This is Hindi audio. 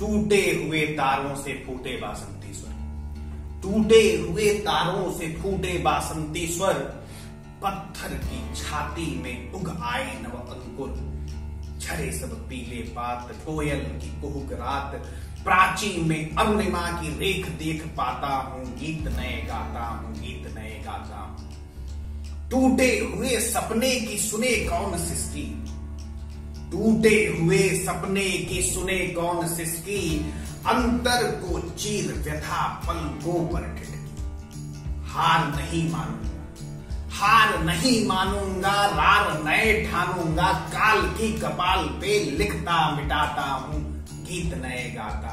टूटे हुए तारों से फूटे बासंती स्वर टूटे हुए तारों से फूटे बासंती स्वर पत्थर की छाती में उग आए नव अंकुर। झरे सब पीले पात कोयल की कुहुक रात। प्राची में अरुणिमा की रेख देख पाता हूँ, गीत नए गाता हूँ, गीत नए गाता हूँ। टूटे हुए सपने की सुने कौन सिसकी टूटे हुए सपने की सुने कौन सिसकी? अंतर को चीर व्यथा पलकों पर टिटकी हार नहीं मानूँगा। हार नहीं मानूँगा, रार नए ठानूँगा, काल की कपाल पे लिखता मिटाता हूँ, गीत नए गाता